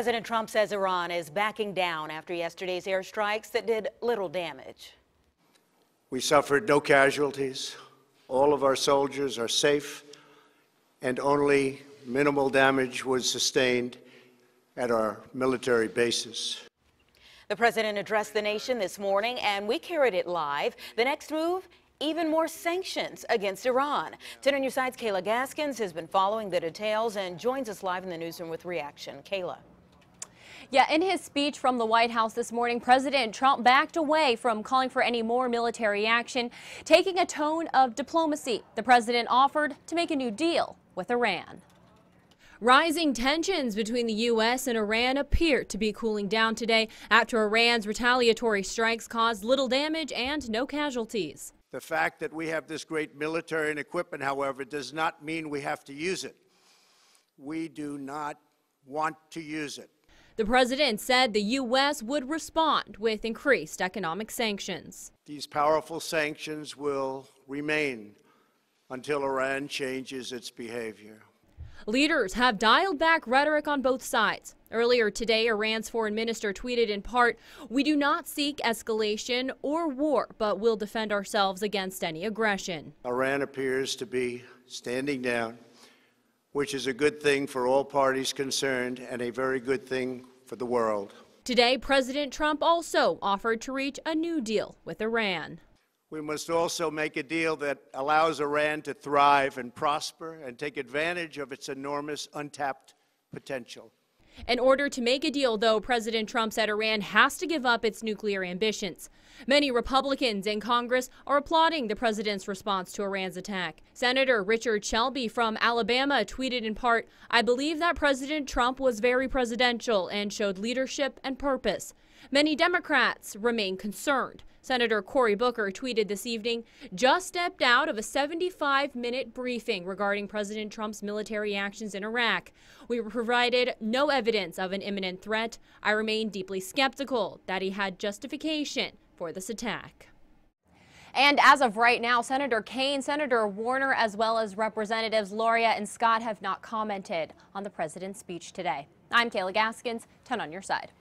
President Trump says Iran is backing down after yesterday's airstrikes that did little damage. We suffered no casualties. All of our soldiers are safe, and only minimal damage was sustained at our military bases. The president addressed the nation this morning, and we carried it live. The next move even more sanctions against Iran. 10 on your side's Kayla Gaskins has been following the details and joins us live in the newsroom with reaction. Kayla. Yeah, in his speech from the White House this morning, President Trump backed away from calling for any more military action, taking a tone of diplomacy. The president offered to make a new deal with Iran. Rising tensions between the U.S. and Iran appear to be cooling down today after Iran's retaliatory strikes caused little damage and no casualties. The fact that we have this great military and equipment, however, does not mean we have to use it. We do not want to use it. The president said the U.S. would respond with increased economic sanctions. These powerful sanctions will remain until Iran changes its behavior. Leaders have dialed back rhetoric on both sides. Earlier today, Iran's foreign minister tweeted in part, We do not seek escalation or war, but will defend ourselves against any aggression. Iran appears to be standing down, which is a good thing for all parties concerned and a very good thing for the world. Today, President Trump also offered to reach a new deal with Iran. We must also make a deal that allows Iran to thrive and prosper and take advantage of its enormous untapped potential. In order to make a deal, though, President Trump said Iran has to give up its nuclear ambitions. Many Republicans in Congress are applauding the president's response to Iran's attack. Senator Richard Shelby from Alabama tweeted in part, I believe that President Trump was very presidential and showed leadership and purpose. Many Democrats remain concerned. Senator Cory Booker tweeted this evening, just stepped out of a 75 minute briefing regarding President Trump's military actions in Iraq. We were provided no evidence of an imminent threat. I remain deeply skeptical that he had justification for this attack. And as of right now, Senator Kaine, Senator Warner, as well as Representatives Luria and Scott have not commented on the president's speech today. I'm Kayla Gaskins, 10 on your side.